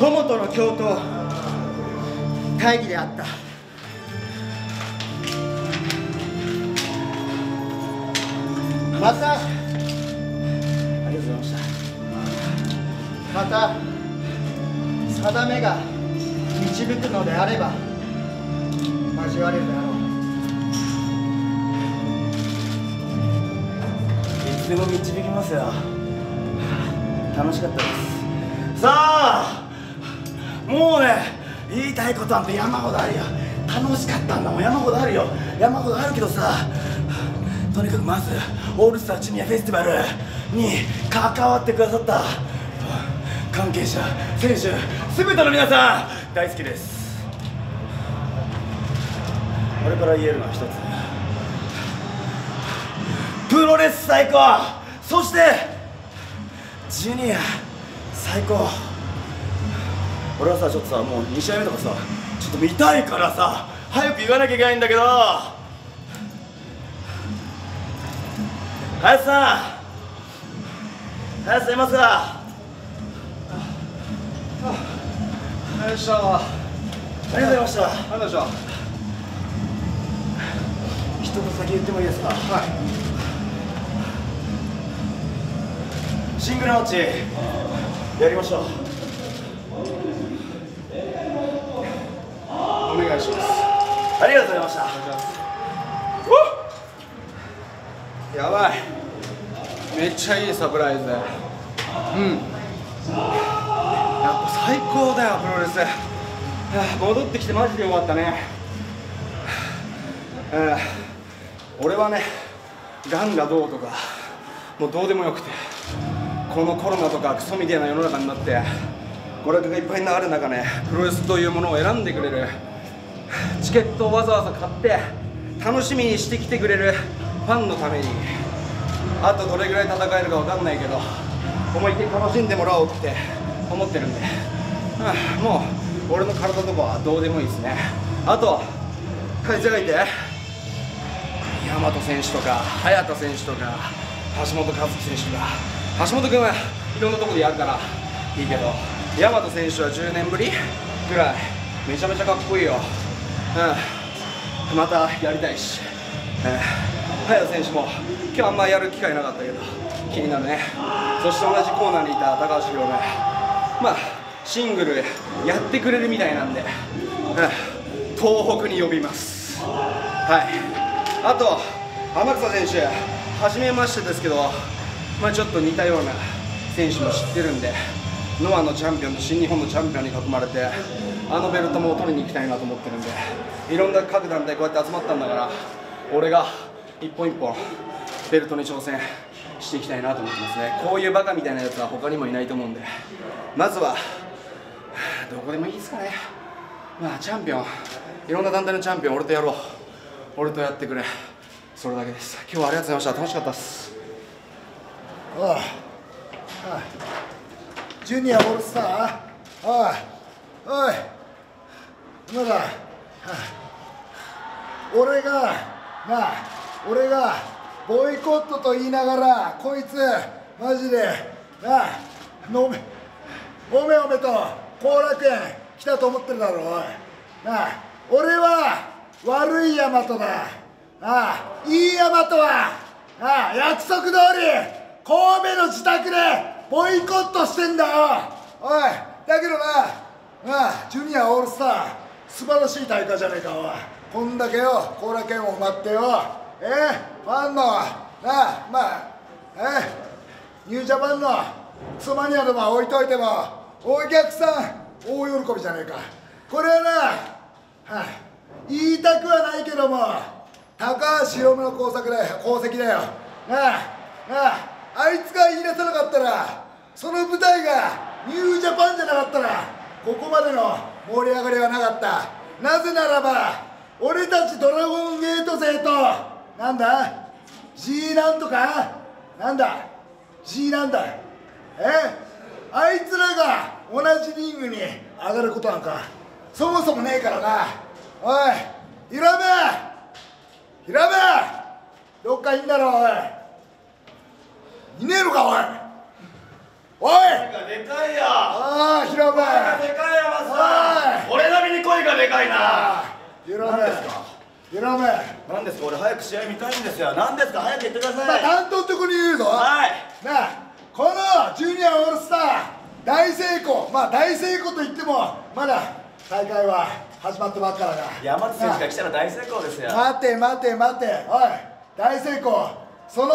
友との共闘会議であった。またありがとうございました。また定めが導くのであれば交われるであろう。いつでも導きますよ。楽しかったです。もうね言いたいことなんて山ほどあるよ。楽しかったんだもん。山ほどあるよ。山ほどあるけどさとにかくまずオールスタージュニアフェスティバルに関わってくださった。関係者選手全ての皆さん大好きです。これから言えるのは一つ。プロレス最高。そしてジュニア最高。俺はさちょっとさもう2試合目とかさちょっと見たいからさ早く言わなきゃいけないんだけど。林さん。林さんいますか？よいしょあありがとうございました。りがとうございました。一言先言ってもいいですか？シングルマッチ。やりましょう願いします。ありがとうございました。おやばい。めっちゃいいサプライズ。うん。やっぱ最高だよプロレス。戻ってきてマジでよかったね。うん。俺はねがんがどうとかもうどうでもよくてこのコロナとかクソみたいな世の中になって娯楽がいっぱいになる中ねプロレスというものを選んでくれるチケットをわざわざ買って楽しみにしてきてくれるファンのために。あとどれぐらい戦えるか分かんないけど思いっきり楽しんでもらおうって思ってるんで、うんもう俺の体とかはどうでもいいですね。あと会社がいて大和選手とか早田選手とか橋本和樹選手とか橋本君はいろんなところでやるからいいけど大和選手は10年ぶりぐらい。めちゃめちゃかっこいいよ、うん、またやりたいし、うん、早田選手も今日あんまやる機会なかったけど気になるね。そして同じコーナーにいた高橋宏ねまあシングルやってくれるみたいなんで、うん、東北に呼びます。はい。あと天草選手初めましてですけどまあちょっと似たような選手も知ってるんで。ノアのチャンピオンと新日本のチャンピオンに囲まれてあのベルトも取りに行きたいなと思ってるんでいろんな各団体こうやって集まったんだから俺が一本一本ベルトに挑戦していきたいなと思ってますね。こういうバカみたいなやつは他にもいないと思うんでまずはどこでもいいですかね。まあチャンピオンいろんな団体のチャンピオン俺とやろう。俺とやってくれ。それだけです。今日はありがとうございました。楽しかったです。おいおいジュニアオールスター？おいおいまだ俺がなあ俺がボイコットと言いながらこいつマジでなあのめおめおめと後楽園来たと思ってるだろおい。なあ俺は悪いヤマトだ。なあいいヤマトはなあ約束通り神戸の自宅でボイコットしてんだよ。おいだけどな。なあジュニアオールスター素晴らしい大会じゃねえかおい。こんだけよ後楽園を待ってよ。えー、ファンのなあまあえー、ニュージャパンのクソマニアでも置いといてもお客さん大喜びじゃねえか。これはな、はあ、言いたくはないけども高橋宏夢の功績だよ功績だよ。なあなああいつが言い出さなかったらその舞台がニュージャパンじゃなかったらここまでの盛り上がりはなかった。なぜならば俺たちドラゴンゲート勢となんだ？G なんとか？なんだ？G なんだ？え？あいつらが同じリングに上がることなんかそもそもねえからな。おいヒラメヒラメどっかいんだろおい。いねえのかおい。おいでかいよああヒラメででかいなユロメ何ですかユロメ何ですか？俺早く試合見たいんですよ。何ですか？早く言ってくだまあさい担当のとこに言うぞ。はい。なあこのジュニアオールスター大成功。まあ大成功と言ってもまだ大会は始まったばっかだから山内選手なあ。が来たら大成功ですよ。待て待て待て。おい大成功。そのい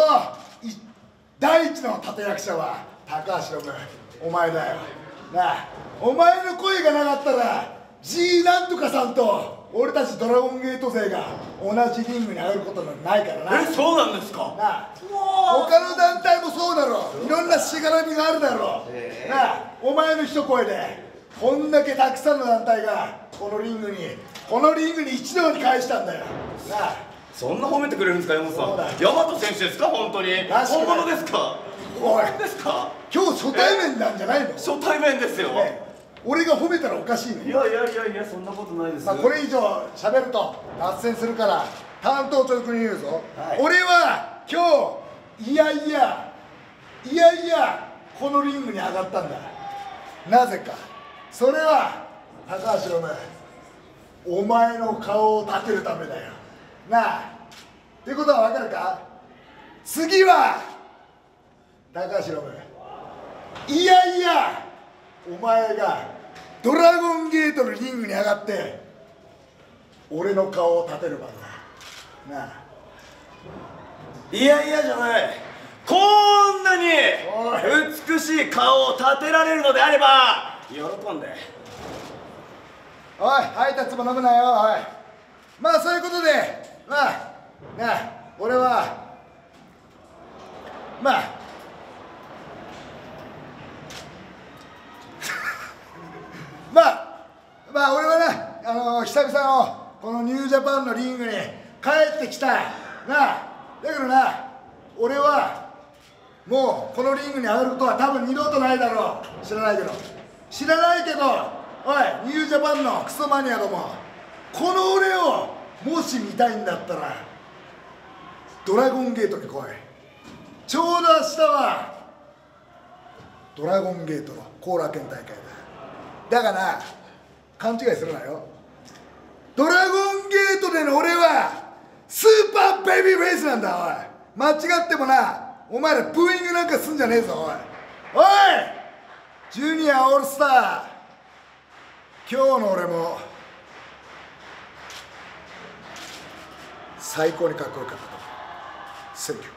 第一の立役者は高橋君お前だよ。なあお前の声がなかったら G なんとかさんと俺たちドラゴンゲート勢が同じリングに上がることなんないからな。えそうなんですか？なあ他の団体もそうだろ。いろんなしがらみがあるだろ。へえ。なあお前の一声でこんだけたくさんの団体がこのリングにこのリングに一堂に返したんだよ。なあそんな褒めてくれるんですか山本さん。大和選手ですか本当に。本物ですか？おい。ですか？今日初対面なんじゃないの、初対面ですよ。ね俺が褒めたらおかしいねいやいやいやいやそんなことないです。まあ、これ以上喋ると脱線するから担当直に言うぞ、はい。俺は今日いやいやいやいやこのリングに上がったんだ。なぜか。それは高橋お前お前の顔を立てるためだよなあ。ってことは分かるか？次は高橋お前いやいやお前がドラゴンゲートのリングに上がって俺の顔を立てる番だ。なあ。いやいやじゃない。こんなに美しい顔を立てられるのであれば喜んで。おい配達も飲むなよおい。まあそういうことでまあなあ俺はまあ。まあまあ 俺はなあの久々のこのニュージャパンのリングに帰ってきた。なあだけどな俺はもうこのリングに上がることは多分二度とないだろう。知らないけど。知らないけどおいニュージャパンのクソマニアども。この俺をもし見たいんだったらドラゴンゲートに来い。ちょうど明日はドラゴンゲートの後楽園大会だ。だから勘違いするなよ。ドラゴンゲートでの俺はスーパーベビーフェイスなんだおい。間違ってもなお前らブーイングなんかすんじゃねえぞおい。おいジュニアオールスター。今日の俺も最高にかっこよかったと。Thank you.